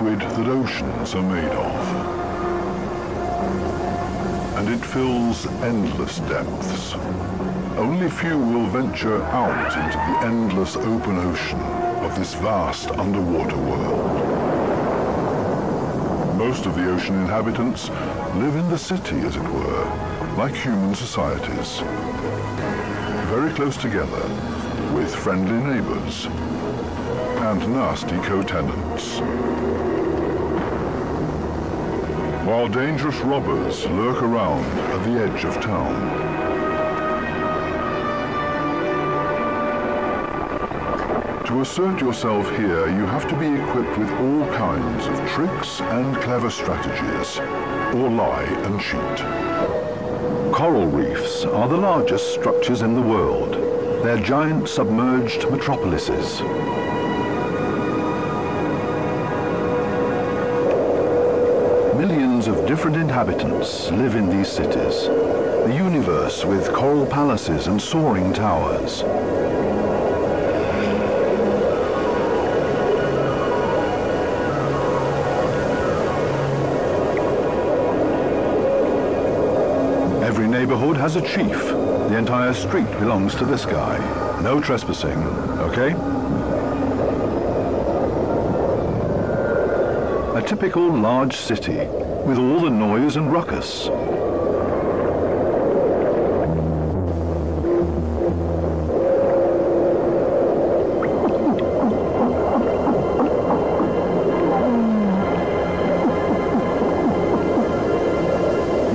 liquid that oceans are made of. And it fills endless depths. Only few will venture out into the endless open ocean of this vast underwater world. Most of the ocean inhabitants live in the city, as it were, like human societies. Very close together, with friendly neighbors and nasty co-tenants. While dangerous robbers lurk around at the edge of town. To assert yourself here, you have to be equipped with all kinds of tricks and clever strategies, or lie and cheat. Coral reefs are the largest structures in the world. They're giant submerged metropolises. Different inhabitants live in these cities. The universe with coral palaces and soaring towers. Every neighborhood has a chief. The entire street belongs to this guy. No trespassing, okay? A typical large city with all the noise and ruckus.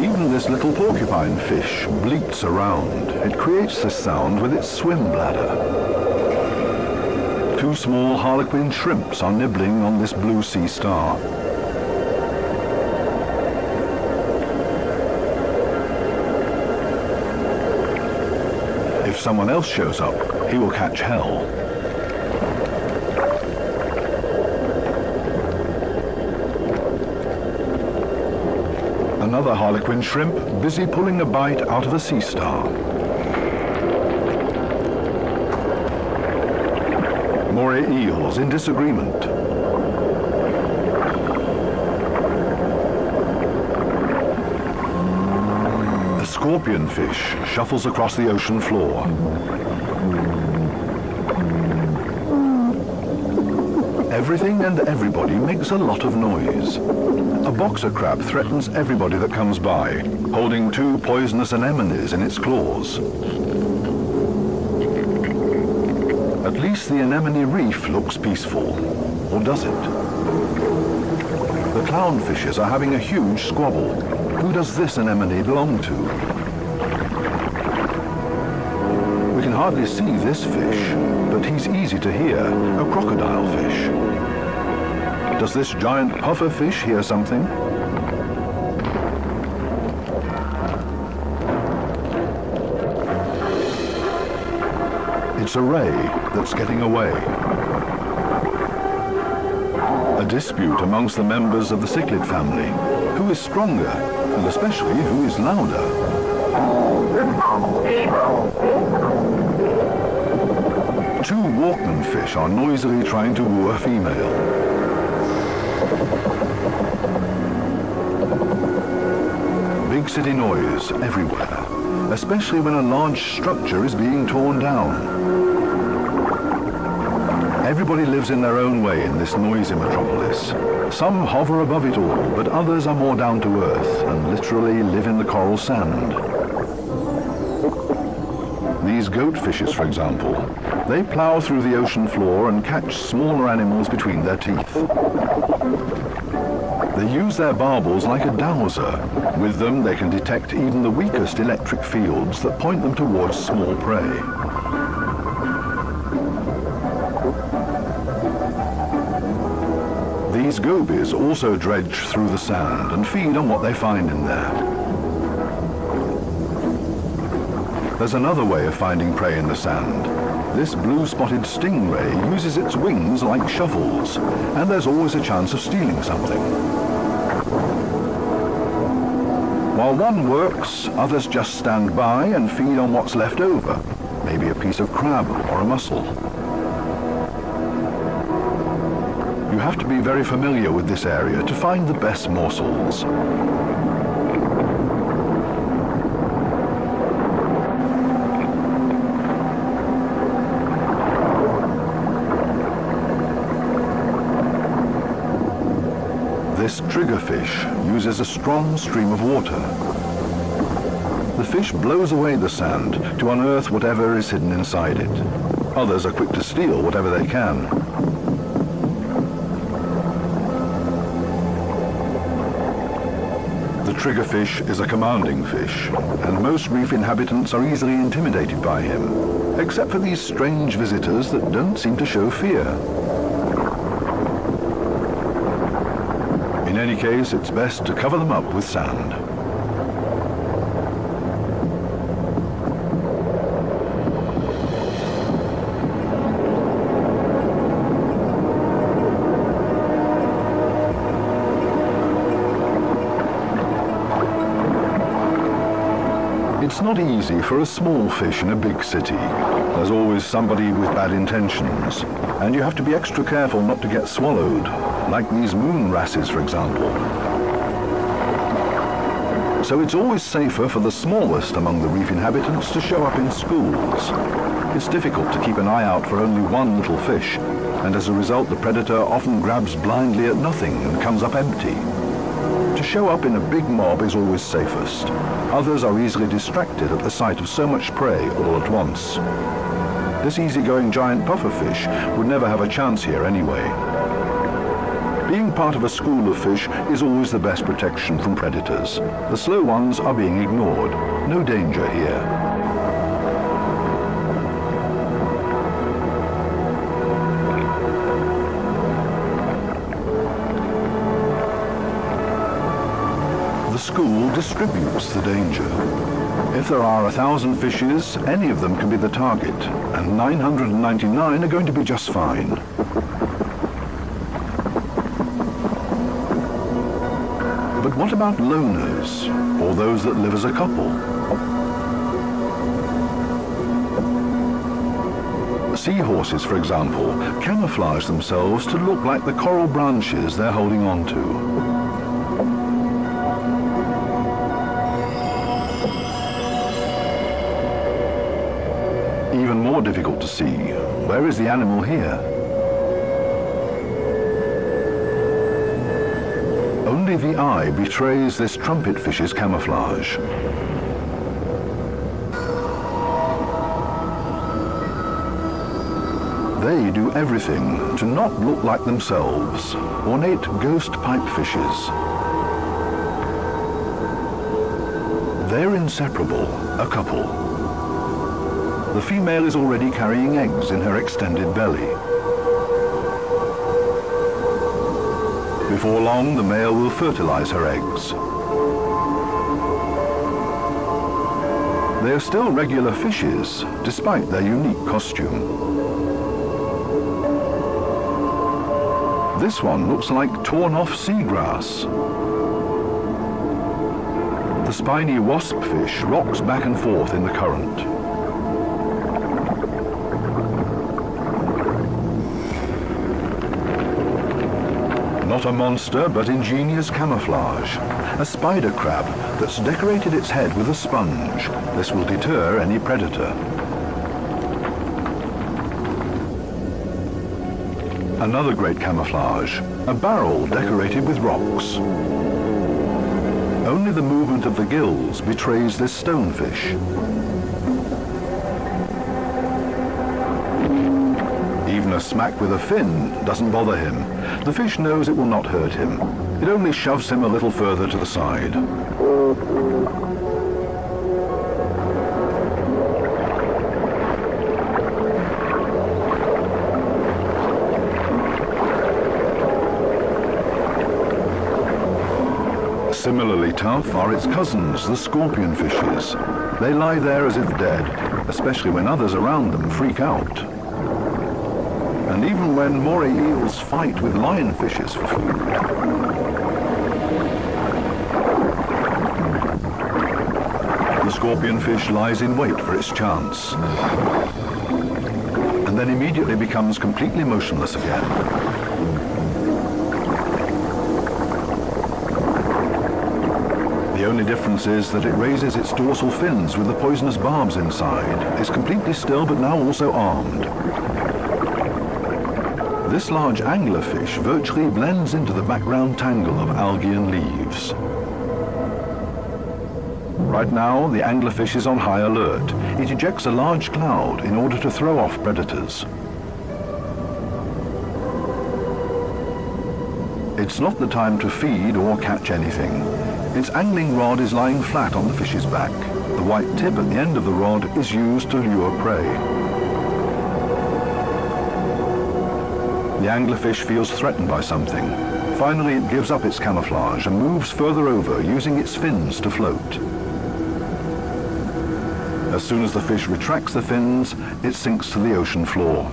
Even this little porcupine fish bleats around. It creates this sound with its swim bladder. Two small harlequin shrimps are nibbling on this blue sea star. Someone else shows up, he will catch hell. Another harlequin shrimp busy pulling a bite out of a sea star. Moray eels in disagreement. A scorpion fish shuffles across the ocean floor. Everything and everybody makes a lot of noise. A boxer crab threatens everybody that comes by, holding two poisonous anemones in its claws. At least the anemone reef looks peaceful. Or does it? The clownfishes are having a huge squabble. Who does this anemone belong to? Hardly see this fish, but he's easy to hear, a crocodile fish. Does this giant puffer fish hear something? It's a ray that's getting away. A dispute amongst the members of the cichlid family. Who is stronger, and especially who is louder? Walkman fish are noisily trying to woo a female. Big city noise everywhere, especially when a large structure is being torn down. Everybody lives in their own way in this noisy metropolis. Some hover above it all, but others are more down to earth and literally live in the coral sand. These goatfishes, for example, they plow through the ocean floor and catch smaller animals between their teeth. They use their barbels like a dowser. With them, they can detect even the weakest electric fields that point them towards small prey. These gobies also dredge through the sand and feed on what they find in there. There's another way of finding prey in the sand. This blue-spotted stingray uses its wings like shovels, and there's always a chance of stealing something. While one works, others just stand by and feed on what's left over, maybe a piece of crab or a mussel. You have to be very familiar with this area to find the best morsels. This triggerfish uses a strong stream of water. The fish blows away the sand to unearth whatever is hidden inside it. Others are quick to steal whatever they can. The triggerfish is a commanding fish, and most reef inhabitants are easily intimidated by him, except for these strange visitors that don't seem to show fear. Any case, it's best to cover them up with sand. It's not easy for a small fish in a big city. There's always somebody with bad intentions, and you have to be extra careful not to get swallowed like these moon wrasses, for example. So it's always safer for the smallest among the reef inhabitants to show up in schools. It's difficult to keep an eye out for only one little fish, and as a result the predator often grabs blindly at nothing and comes up empty. To show up in a big mob is always safest. Others are easily distracted at the sight of so much prey all at once. This easygoing giant pufferfish would never have a chance here anyway. Being part of a school of fish is always the best protection from predators. The slow ones are being ignored. No danger here. The school distributes the danger. If there are a thousand fishes, any of them can be the target, and 999 are going to be just fine. But what about loners, or those that live as a couple? Seahorses, for example, camouflage themselves to look like the coral branches they're holding on to. Even more difficult to see, where is the animal here? Only the eye betrays this trumpet fish's camouflage. They do everything to not look like themselves, ornate ghost pipe fishes. They're inseparable, a couple. The female is already carrying eggs in her extended belly. Before long, the male will fertilize her eggs. They are still regular fishes, despite their unique costume. This one looks like torn-off seagrass. The spiny wasp fish rocks back and forth in the current. A monster, but ingenious camouflage. A spider crab that's decorated its head with a sponge. This will deter any predator. Another great camouflage, a barrel decorated with rocks. Only the movement of the gills betrays this stonefish. Even a smack with a fin doesn't bother him. The fish knows it will not hurt him. It only shoves him a little further to the side. Similarly tough are its cousins, the scorpion fishes. They lie there as if dead, especially when others around them freak out even when moray eels fight with lionfishes for food. The scorpionfish lies in wait for its chance and then immediately becomes completely motionless again. The only difference is that it raises its dorsal fins with the poisonous barbs inside. is completely still, but now also armed. This large anglerfish virtually blends into the background tangle of algae and leaves. Right now, the anglerfish is on high alert. It ejects a large cloud in order to throw off predators. It's not the time to feed or catch anything. Its angling rod is lying flat on the fish's back. The white tip at the end of the rod is used to lure prey. The anglerfish feels threatened by something. Finally, it gives up its camouflage and moves further over, using its fins to float. As soon as the fish retracts the fins, it sinks to the ocean floor.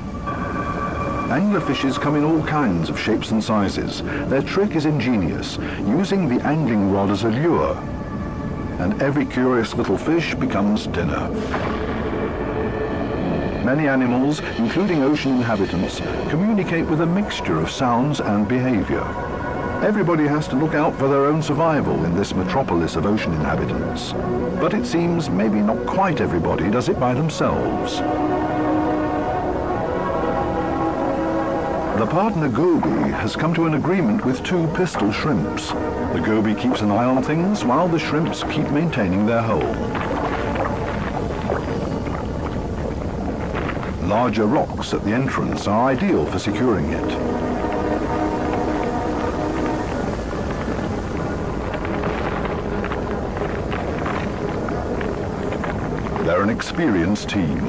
Anglerfishes come in all kinds of shapes and sizes. Their trick is ingenious, using the angling rod as a lure. And every curious little fish becomes dinner. Many animals, including ocean inhabitants, communicate with a mixture of sounds and behavior. Everybody has to look out for their own survival in this metropolis of ocean inhabitants. But it seems maybe not quite everybody does it by themselves. The partner goby has come to an agreement with two pistol shrimps. The goby keeps an eye on things while the shrimps keep maintaining their hole. Larger rocks at the entrance are ideal for securing it. They're an experienced team.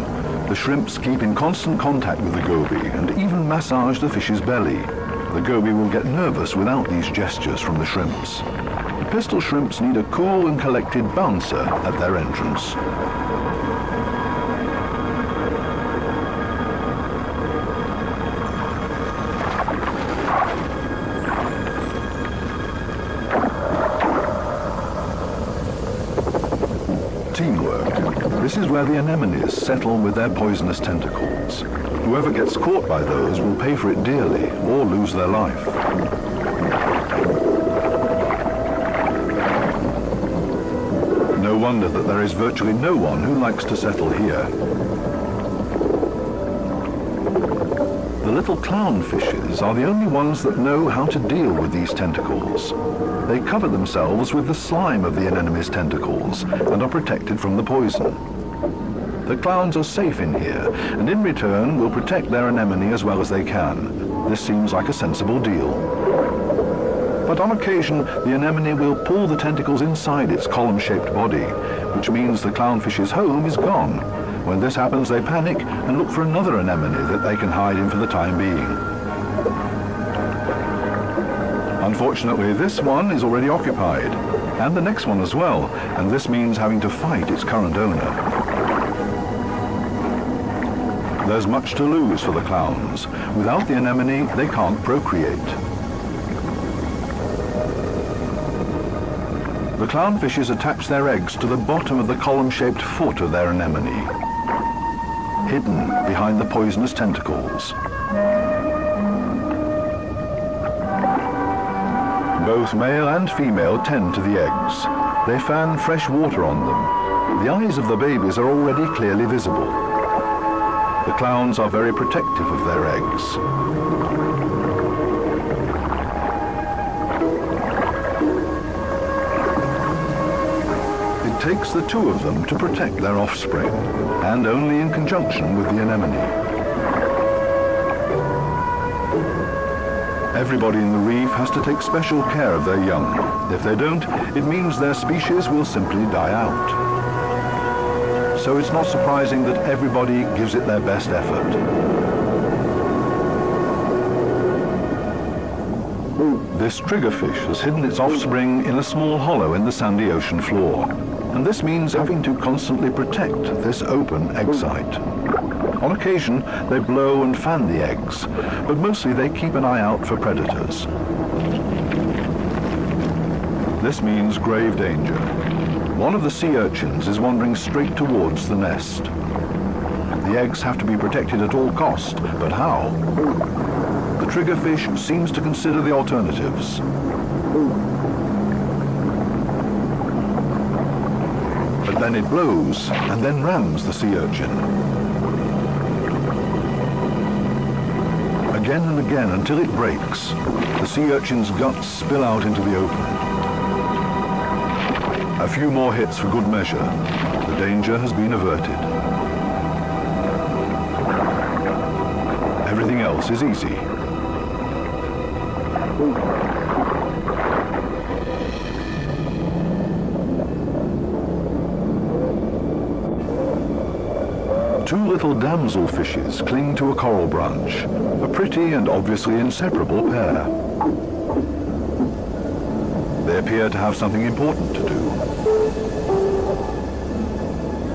The shrimps keep in constant contact with the goby and even massage the fish's belly. The goby will get nervous without these gestures from the shrimps. The pistol shrimps need a cool and collected bouncer at their entrance. Where the anemones settle with their poisonous tentacles. Whoever gets caught by those will pay for it dearly or lose their life. No wonder that there is virtually no one who likes to settle here. The little clownfishes are the only ones that know how to deal with these tentacles. They cover themselves with the slime of the anemone's tentacles and are protected from the poison. The clowns are safe in here, and in return will protect their anemone as well as they can. This seems like a sensible deal. But on occasion, the anemone will pull the tentacles inside its column-shaped body, which means the clownfish's home is gone. When this happens, they panic and look for another anemone that they can hide in for the time being. Unfortunately, this one is already occupied, and the next one as well, and this means having to fight its current owner. There's much to lose for the clowns. Without the anemone, they can't procreate. The clownfishes attach their eggs to the bottom of the column-shaped foot of their anemone, hidden behind the poisonous tentacles. Both male and female tend to the eggs. They fan fresh water on them. The eyes of the babies are already clearly visible. The clowns are very protective of their eggs. It takes the two of them to protect their offspring, and only in conjunction with the anemone. Everybody in the reef has to take special care of their young. If they don't, it means their species will simply die out so it's not surprising that everybody gives it their best effort. This triggerfish has hidden its offspring in a small hollow in the sandy ocean floor, and this means having to constantly protect this open egg site. On occasion, they blow and fan the eggs, but mostly they keep an eye out for predators. This means grave danger, one of the sea urchins is wandering straight towards the nest. The eggs have to be protected at all cost, but how? The triggerfish seems to consider the alternatives. But then it blows and then rams the sea urchin. Again and again until it breaks, the sea urchin's guts spill out into the open. A few more hits for good measure. The danger has been averted. Everything else is easy. Two little damsel fishes cling to a coral branch, a pretty and obviously inseparable pair. They appear to have something important to do.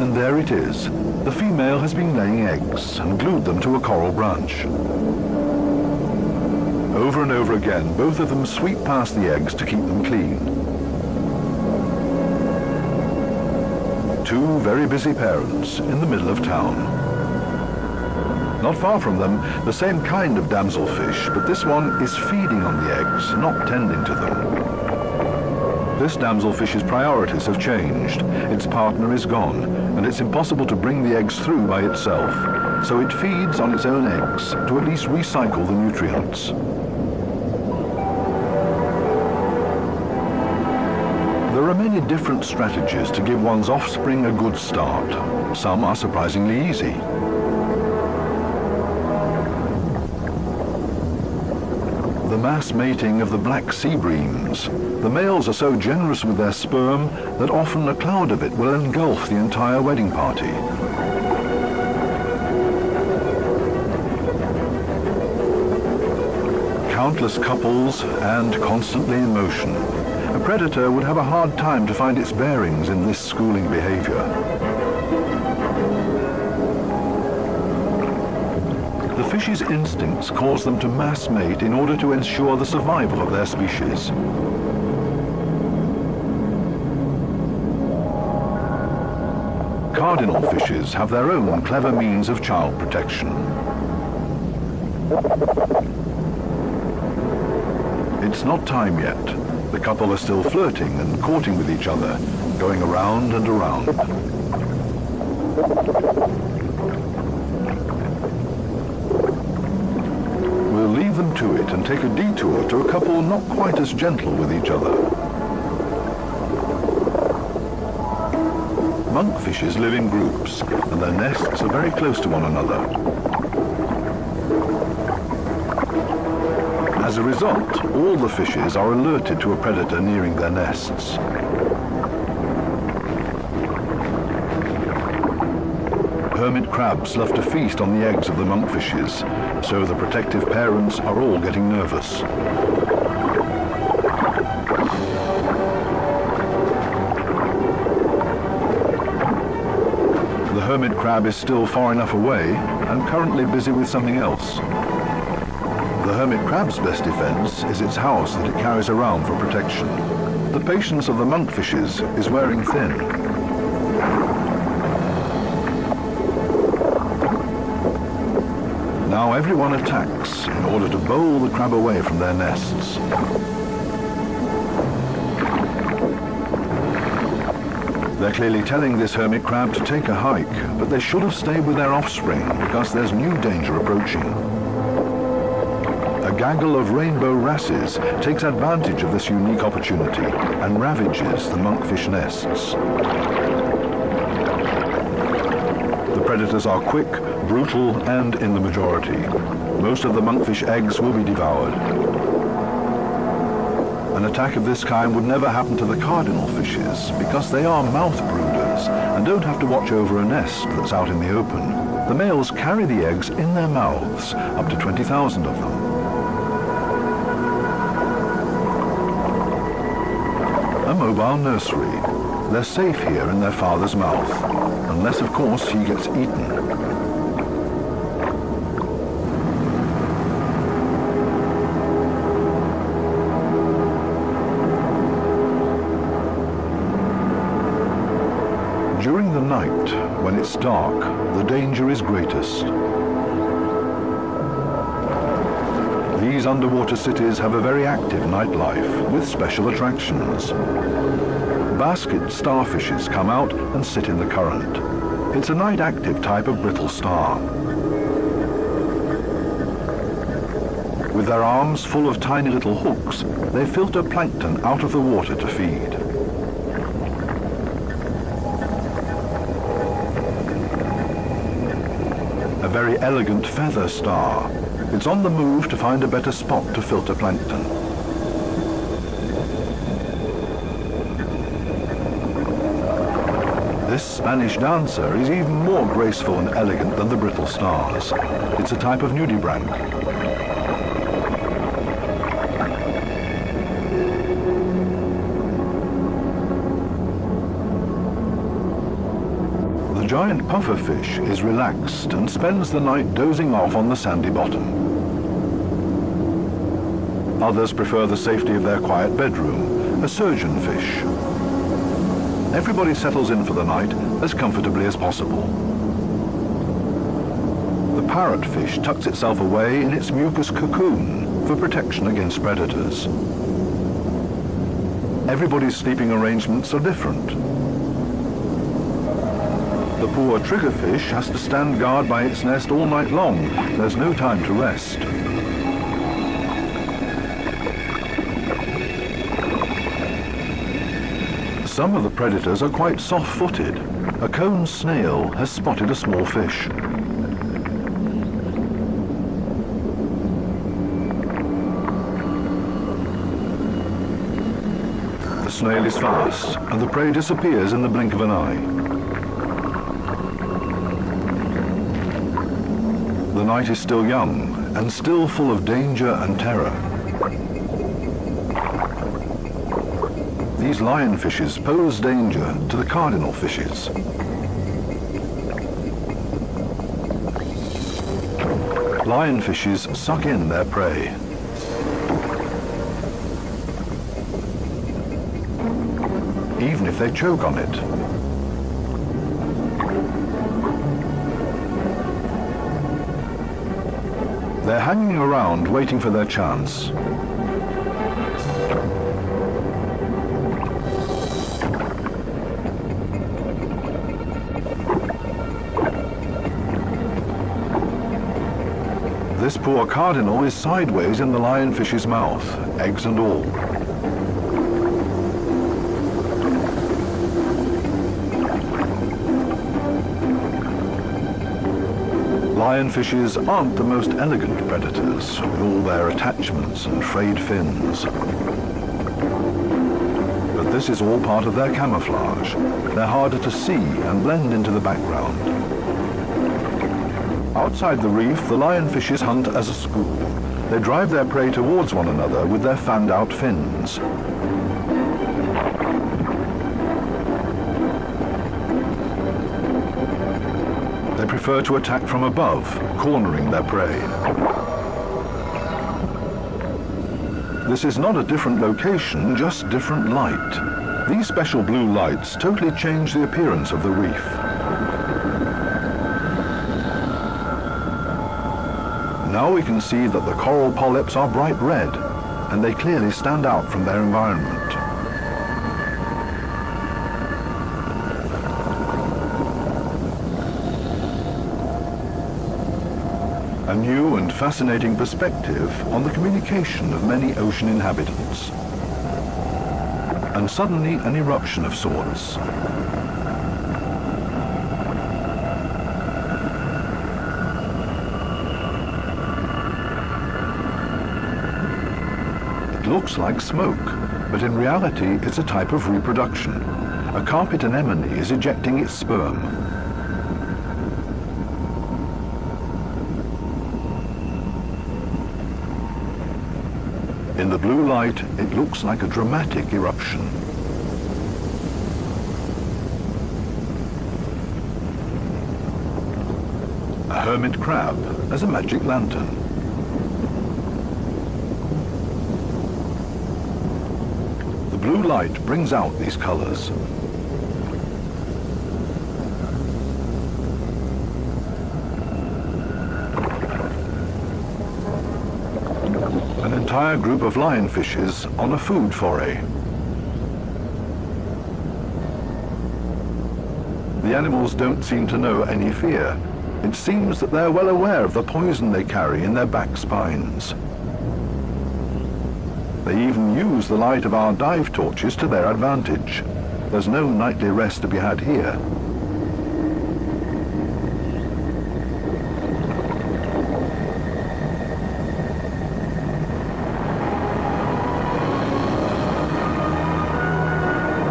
And there it is. The female has been laying eggs and glued them to a coral branch. Over and over again, both of them sweep past the eggs to keep them clean. Two very busy parents in the middle of town. Not far from them, the same kind of damselfish, but this one is feeding on the eggs, not tending to them. This damselfish's priorities have changed. Its partner is gone, and it's impossible to bring the eggs through by itself. So it feeds on its own eggs to at least recycle the nutrients. There are many different strategies to give one's offspring a good start. Some are surprisingly easy. Mass mating of the black sea breams. The males are so generous with their sperm that often a cloud of it will engulf the entire wedding party. Countless couples and constantly in motion. A predator would have a hard time to find its bearings in this schooling behavior. Fish's instincts cause them to mass mate in order to ensure the survival of their species. Cardinal fishes have their own clever means of child protection. It's not time yet. The couple are still flirting and courting with each other, going around and around. We'll leave them to it and take a detour to a couple not quite as gentle with each other. Monkfishes live in groups, and their nests are very close to one another. As a result, all the fishes are alerted to a predator nearing their nests. Hermit crabs love to feast on the eggs of the monkfishes, so the protective parents are all getting nervous. The hermit crab is still far enough away and currently busy with something else. The hermit crab's best defense is its house that it carries around for protection. The patience of the monkfishes is wearing thin. Now everyone attacks in order to bowl the crab away from their nests. They're clearly telling this hermit crab to take a hike, but they should have stayed with their offspring because there's new danger approaching. A gaggle of rainbow wrasses takes advantage of this unique opportunity and ravages the monkfish nests. Predators are quick, brutal, and in the majority. Most of the monkfish eggs will be devoured. An attack of this kind would never happen to the cardinal fishes because they are mouth brooders and don't have to watch over a nest that's out in the open. The males carry the eggs in their mouths, up to 20,000 of them. A mobile nursery. They're safe here in their father's mouth, unless of course he gets eaten. During the night, when it's dark, the danger is greatest. These underwater cities have a very active nightlife with special attractions. Basket starfishes come out and sit in the current. It's a night-active type of brittle star. With their arms full of tiny little hooks, they filter plankton out of the water to feed. A very elegant feather star. It's on the move to find a better spot to filter plankton. This Spanish dancer is even more graceful and elegant than the brittle stars. It's a type of nudibranch. The giant pufferfish is relaxed and spends the night dozing off on the sandy bottom. Others prefer the safety of their quiet bedroom, a surgeonfish. Everybody settles in for the night as comfortably as possible. The parrotfish tucks itself away in its mucus cocoon for protection against predators. Everybody's sleeping arrangements are different. The poor triggerfish has to stand guard by its nest all night long. There's no time to rest. Some of the predators are quite soft-footed. A cone snail has spotted a small fish. The snail is fast, and the prey disappears in the blink of an eye. The night is still young, and still full of danger and terror. These lionfishes pose danger to the cardinal fishes. Lionfishes suck in their prey. Even if they choke on it. They're hanging around waiting for their chance. This poor cardinal is sideways in the lionfish's mouth, eggs and all. Lionfishes aren't the most elegant predators, with all their attachments and frayed fins. But this is all part of their camouflage. They're harder to see and blend into the background. Outside the reef, the lionfishes hunt as a school. They drive their prey towards one another with their fanned-out fins. They prefer to attack from above, cornering their prey. This is not a different location, just different light. These special blue lights totally change the appearance of the reef. Now we can see that the coral polyps are bright red, and they clearly stand out from their environment. A new and fascinating perspective on the communication of many ocean inhabitants. And suddenly an eruption of sorts. Looks like smoke, but in reality it's a type of reproduction. A carpet anemone is ejecting its sperm. In the blue light, it looks like a dramatic eruption. A hermit crab as a magic lantern. The blue light brings out these colors. An entire group of lionfishes on a food foray. The animals don't seem to know any fear. It seems that they're well aware of the poison they carry in their back spines. They even use the light of our dive torches to their advantage. There's no nightly rest to be had here.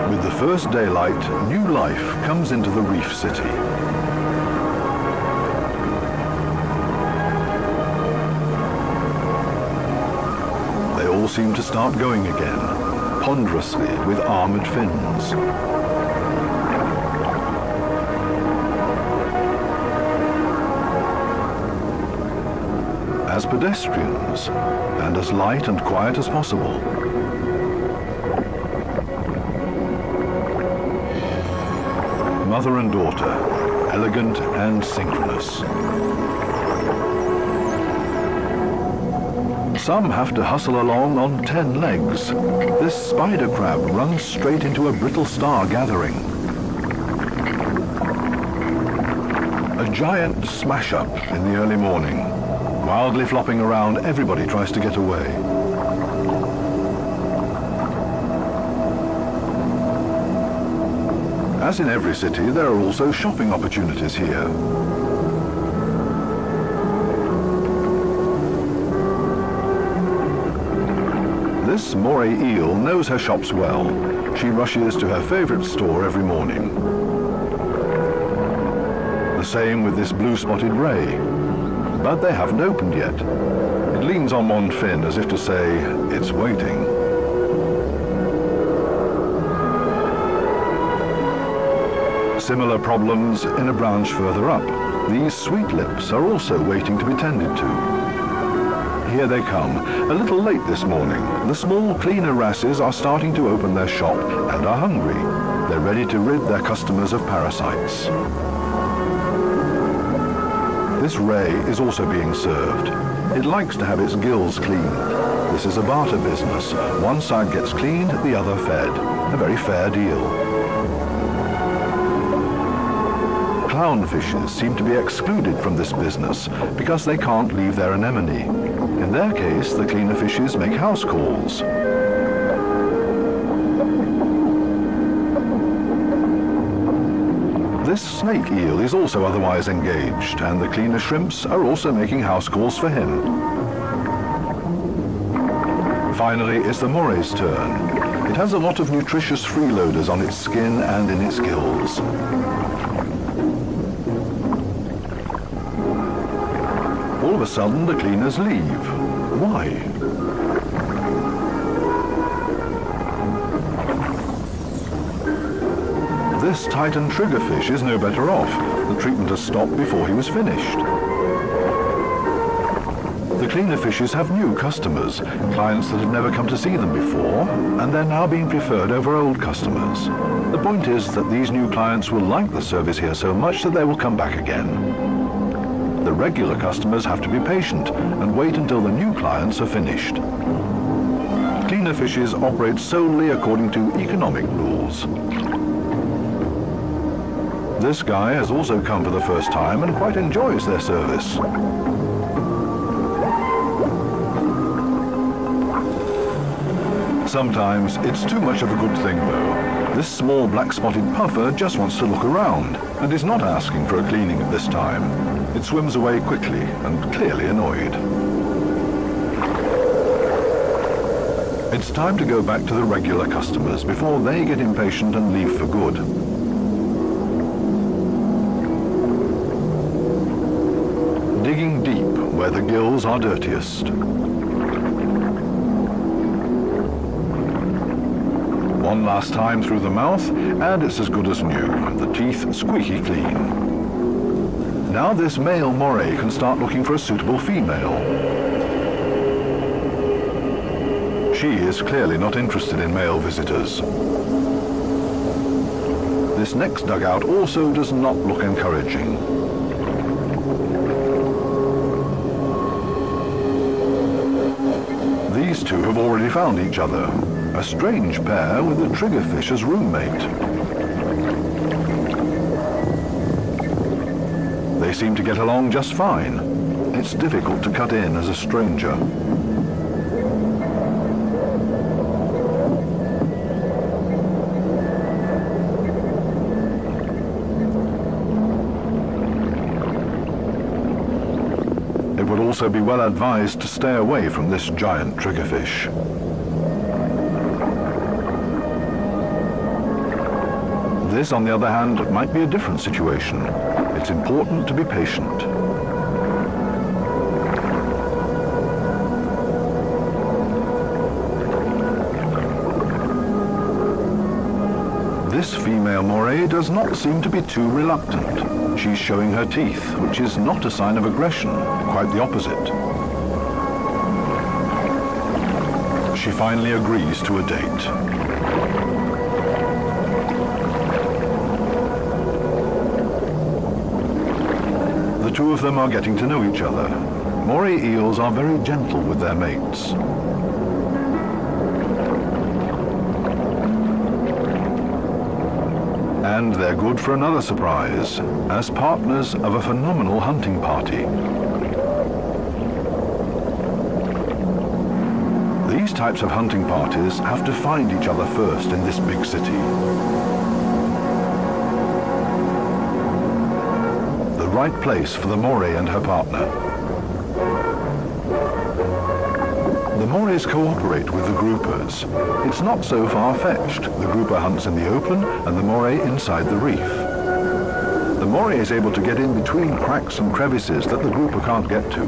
With the first daylight, new life comes into the reef city. Seem to start going again, ponderously with armored fins. As pedestrians, and as light and quiet as possible. Mother and daughter, elegant and synchronous. Some have to hustle along on ten legs. This spider crab runs straight into a brittle star gathering. A giant smash-up in the early morning. Wildly flopping around, everybody tries to get away. As in every city, there are also shopping opportunities here. This moray eel knows her shops well. She rushes to her favorite store every morning. The same with this blue-spotted ray. But they haven't opened yet. It leans on one fin as if to say, it's waiting. Similar problems in a branch further up. These sweet lips are also waiting to be tended to. Here they come, a little late this morning. The small cleaner wrasses are starting to open their shop and are hungry. They're ready to rid their customers of parasites. This ray is also being served. It likes to have its gills cleaned. This is a barter business. One side gets cleaned, the other fed. A very fair deal. Clownfishes seem to be excluded from this business because they can't leave their anemone. In their case, the cleaner fishes make house calls. This snake eel is also otherwise engaged, and the cleaner shrimps are also making house calls for him. Finally, it's the moray's turn. It has a lot of nutritious freeloaders on its skin and in its gills. Sudden, the cleaners leave. Why? This Titan triggerfish is no better off. The treatment has stopped before he was finished. The cleaner fishes have new customers, clients that had never come to see them before, and they're now being preferred over old customers. The point is that these new clients will like the service here so much that they will come back again. Regular customers have to be patient and wait until the new clients are finished. Cleaner fishes operate solely according to economic rules. This guy has also come for the first time and quite enjoys their service. Sometimes it's too much of a good thing though. This small black-spotted puffer just wants to look around and is not asking for a cleaning at this time. It swims away quickly and clearly annoyed. It's time to go back to the regular customers before they get impatient and leave for good. Digging deep where the gills are dirtiest. One last time through the mouth, and it's as good as new. The teeth squeaky clean. Now this male moray can start looking for a suitable female. She is clearly not interested in male visitors. This next dugout also does not look encouraging. These two have already found each other. A strange pair with a triggerfish as roommate. They seem to get along just fine. It's difficult to cut in as a stranger. It would also be well advised to stay away from this giant triggerfish. This, on the other hand, might be a different situation. It's important to be patient. This female moray does not seem to be too reluctant. She's showing her teeth, which is not a sign of aggression, quite the opposite. She finally agrees to a date. Two of them are getting to know each other. Moray eels are very gentle with their mates. And they're good for another surprise, as partners of a phenomenal hunting party. These types of hunting parties have to find each other first in this big city. Right place for the Moray and her partner. The Morays cooperate with the groupers. It's not so far-fetched. The grouper hunts in the open and the Moray inside the reef. The Moray is able to get in between cracks and crevices that the grouper can't get to.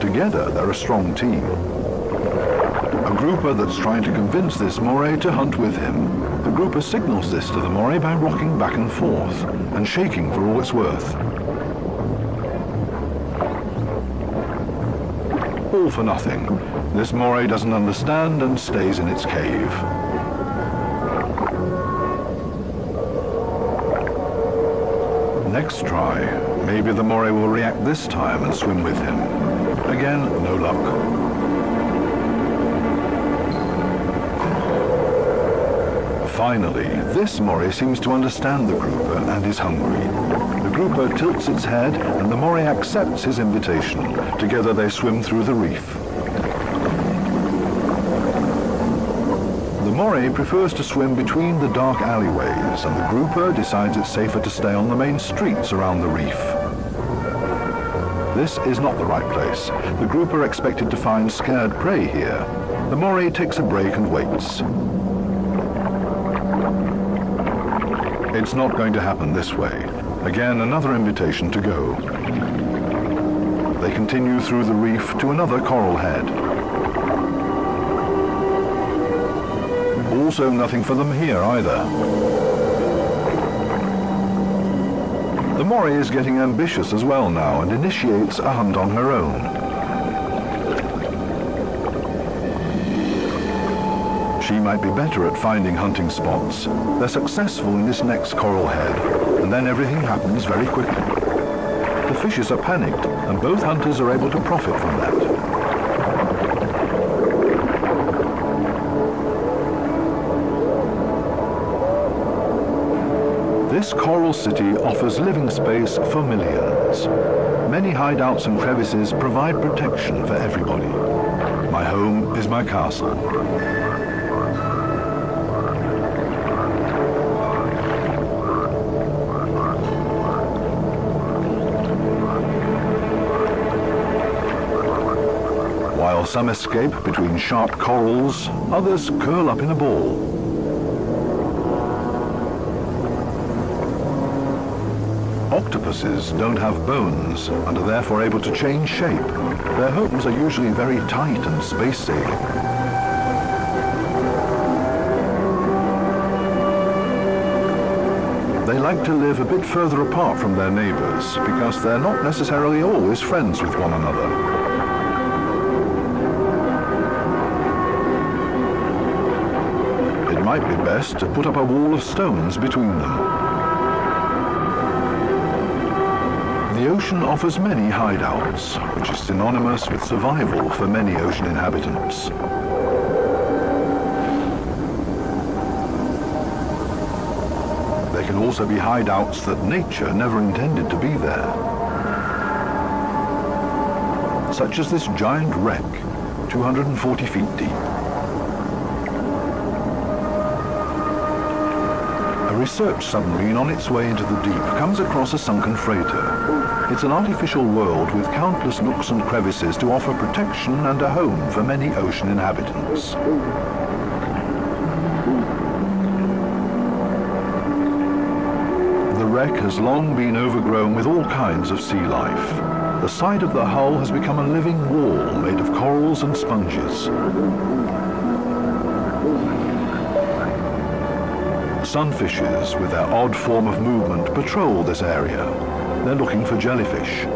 Together, they're a strong team. A grouper that's trying to convince this Moray to hunt with him. The grouper signals this to the Moray by rocking back and forth and shaking for all it's worth. All for nothing. This Moray doesn't understand and stays in its cave. Next try. Maybe the Moray will react this time and swim with him. Again, no luck. Finally, this Moray seems to understand the grouper and is hungry. The grouper tilts its head and the Moray accepts his invitation. Together they swim through the reef. The Moray prefers to swim between the dark alleyways and the grouper decides it's safer to stay on the main streets around the reef. This is not the right place. The grouper expected to find scared prey here. The Moray takes a break and waits. It's not going to happen this way. Again, another invitation to go. They continue through the reef to another coral head. Also nothing for them here either. The Moray is getting ambitious as well now and initiates a hunt on her own. She might be better at finding hunting spots. They're successful in this next coral head, and then everything happens very quickly. The fishes are panicked, and both hunters are able to profit from that. This coral city offers living space for millions. Many hideouts and crevices provide protection for everybody. My home is my castle. Some escape between sharp corals, others curl up in a ball. Octopuses don't have bones and are therefore able to change shape. Their homes are usually very tight and space-saving. They like to live a bit further apart from their neighbors because they're not necessarily always friends with one another. Might be best to put up a wall of stones between them. The ocean offers many hideouts, which is synonymous with survival for many ocean inhabitants. There can also be hideouts that nature never intended to be there. such as this giant wreck, 240 feet deep. Research submarine on its way into the deep comes across a sunken freighter. It's an artificial world with countless nooks and crevices to offer protection and a home for many ocean inhabitants. The wreck has long been overgrown with all kinds of sea life. The side of the hull has become a living wall made of corals and sponges. Sunfishes, with their odd form of movement, patrol this area. They're looking for jellyfish.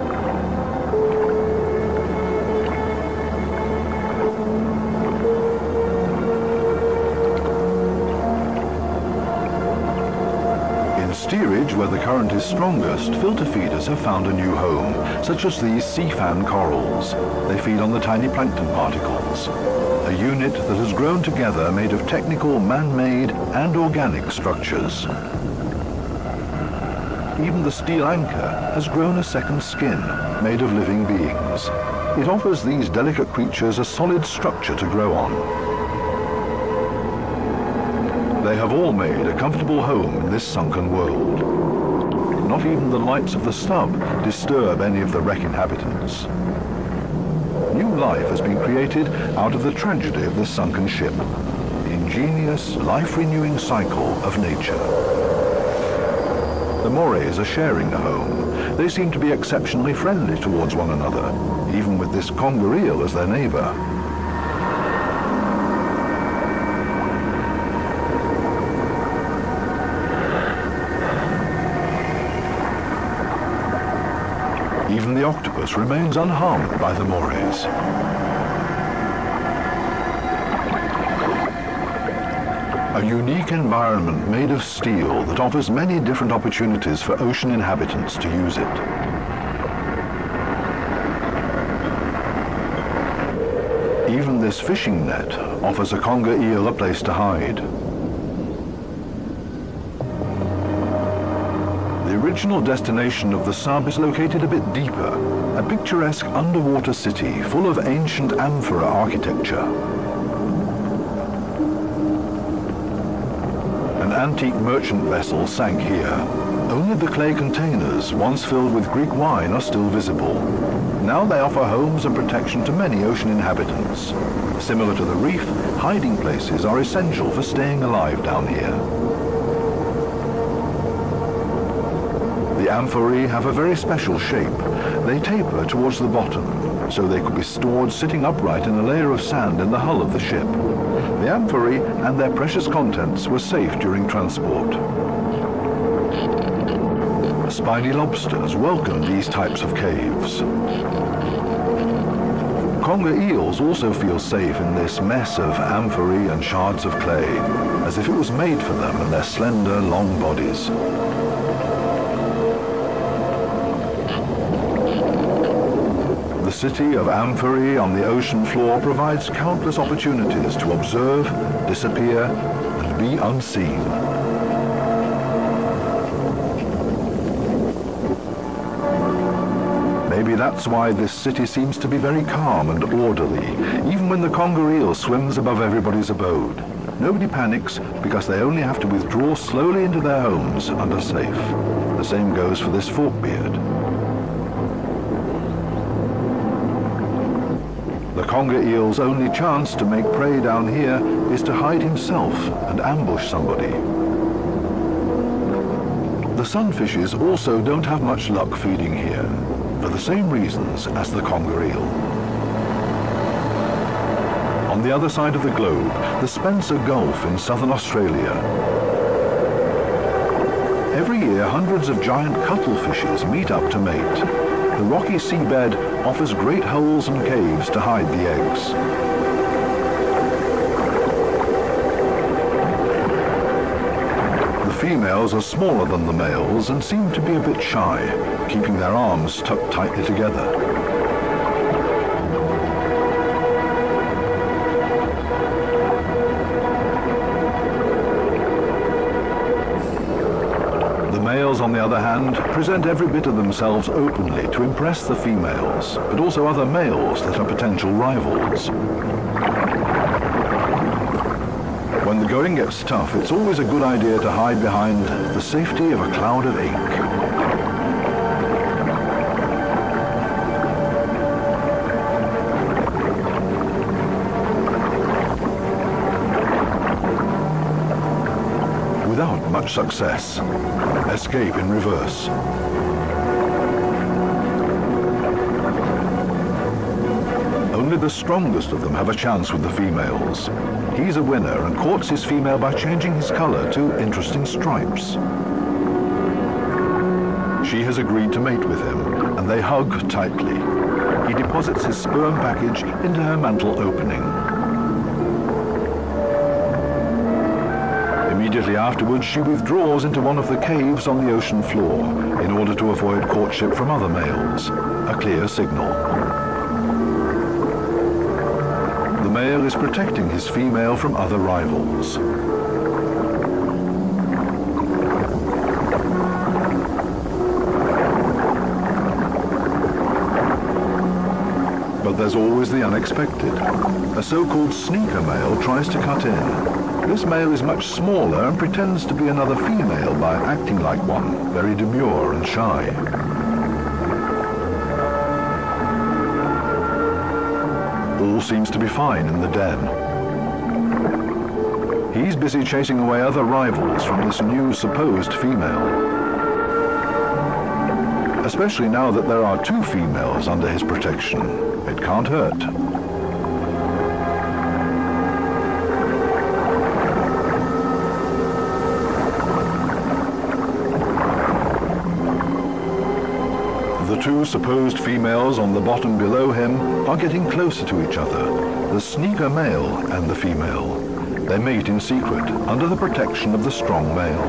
Steerage, where the current is strongest, filter feeders have found a new home, such as these sea fan corals. They feed on the tiny plankton particles. A unit that has grown together made of technical, man-made and organic structures. Even the steel anchor has grown a second skin, made of living beings. It offers these delicate creatures a solid structure to grow on. They have all made a comfortable home in this sunken world. Not even the lights of the sub disturb any of the wreck inhabitants. New life has been created out of the tragedy of the sunken ship. The ingenious, life-renewing cycle of nature. The Morays are sharing the home. They seem to be exceptionally friendly towards one another, even with this conger eel as their neighbor. Even the octopus remains unharmed by the morays. A unique environment made of steel that offers many different opportunities for ocean inhabitants to use it. Even this fishing net offers a conger eel a place to hide. Original destination of the sub is located a bit deeper, a picturesque underwater city full of ancient amphora architecture. An antique merchant vessel sank here. Only the clay containers, once filled with Greek wine, are still visible. Now they offer homes and protection to many ocean inhabitants. Similar to the reef, hiding places are essential for staying alive down here. Amphorae have a very special shape. They taper towards the bottom, so they could be stored sitting upright in a layer of sand in the hull of the ship. The amphorae and their precious contents were safe during transport. Spiny lobsters welcome these types of caves. Conger eels also feel safe in this mess of amphorae and shards of clay, as if it was made for them and their slender, long bodies. City of Amphorae on the ocean floor provides countless opportunities to observe, disappear, and be unseen. Maybe that's why this city seems to be very calm and orderly, even when the conger eel swims above everybody's abode. Nobody panics because they only have to withdraw slowly into their homes and are safe. The same goes for this forkbeard. The conger eel's only chance to make prey down here is to hide himself and ambush somebody. The sunfishes also don't have much luck feeding here, for the same reasons as the conger eel. On the other side of the globe, the Spencer Gulf in southern Australia. Every year, hundreds of giant cuttlefishes meet up to mate. The rocky seabed offers great holes and caves to hide the eggs. The females are smaller than the males and seem to be a bit shy, keeping their arms tucked tightly together. Hand, present every bit of themselves openly to impress the females, but also other males that are potential rivals. When the going gets tough, it's always a good idea to hide behind the safety of a cloud of ink. Success. Escape in reverse. Only the strongest of them have a chance with the females. He's a winner and courts his female by changing his color to interesting stripes. She has agreed to mate with him, and they hug tightly. He deposits his sperm package into her mantle opening. Immediately afterwards, she withdraws into one of the caves on the ocean floor in order to avoid courtship from other males, a clear signal. The male is protecting his female from other rivals. But there's always the unexpected. A so-called sneaker male tries to cut in, this male is much smaller and pretends to be another female by acting like one, very demure and shy. All seems to be fine in the den. He's busy chasing away other rivals from this new supposed female. Especially now that there are two females under his protection. It can't hurt. Two supposed females on the bottom below him are getting closer to each other, the sneaker male and the female. They mate in secret, under the protection of the strong male.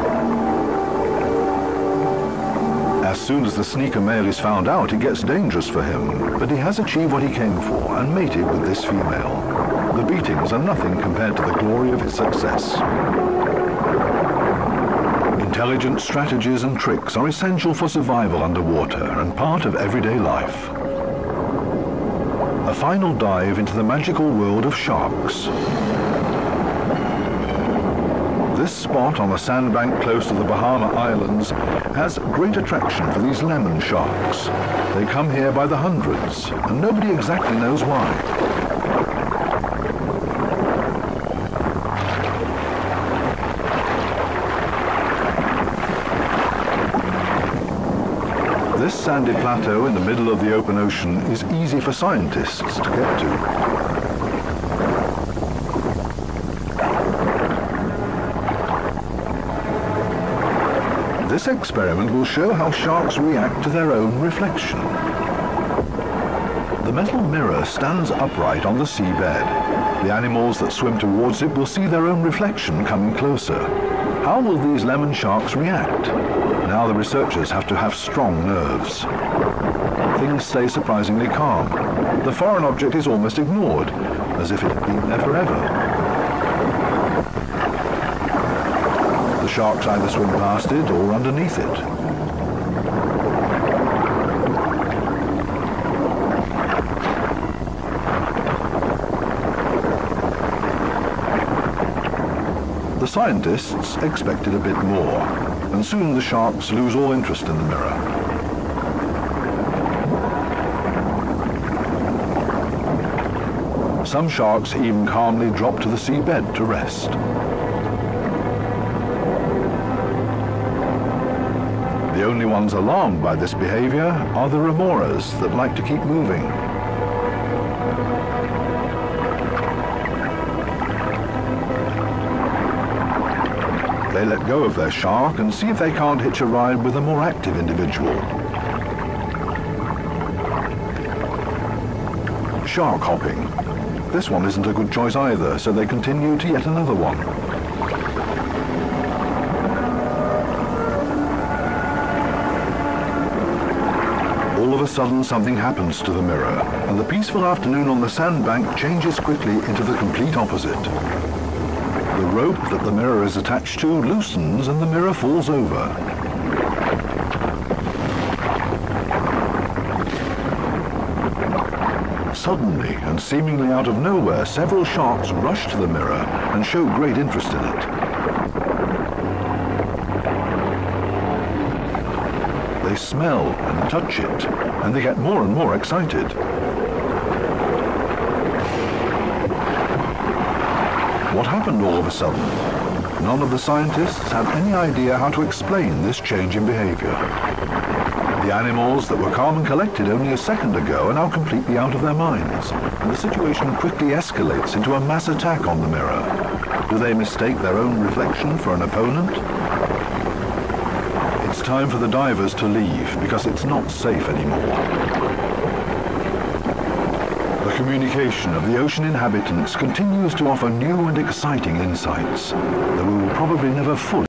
As soon as the sneaker male is found out, it gets dangerous for him, but he has achieved what he came for and mated with this female. The beatings are nothing compared to the glory of his success. Intelligent strategies and tricks are essential for survival underwater and part of everyday life. A final dive into the magical world of sharks. This spot on the sandbank close to the Bahama Islands has great attraction for these lemon sharks. They come here by the hundreds, and nobody exactly knows why. Sandy plateau in the middle of the open ocean is easy for scientists to get to. This experiment will show how sharks react to their own reflection. The metal mirror stands upright on the seabed. The animals that swim towards it will see their own reflection coming closer. How will these lemon sharks react? Now the researchers have to have strong nerves. Things stay surprisingly calm. The foreign object is almost ignored, as if it had been there forever. The sharks either swim past it or underneath it. The scientists expected a bit more and soon the sharks lose all interest in the mirror. Some sharks even calmly drop to the seabed to rest. The only ones alarmed by this behavior are the remoras that like to keep moving. They let go of their shark and see if they can't hitch a ride with a more active individual. Shark hopping. This one isn't a good choice either, so they continue to yet another one. All of a sudden, something happens to the mirror, and the peaceful afternoon on the sandbank changes quickly into the complete opposite rope that the mirror is attached to loosens and the mirror falls over. Suddenly, and seemingly out of nowhere, several sharks rush to the mirror and show great interest in it. They smell and touch it, and they get more and more excited. What happened all of a sudden? None of the scientists had any idea how to explain this change in behavior. The animals that were calm and collected only a second ago are now completely out of their minds, and the situation quickly escalates into a mass attack on the mirror. Do they mistake their own reflection for an opponent? It's time for the divers to leave because it's not safe anymore. Communication of the ocean inhabitants continues to offer new and exciting insights, though we will probably never fully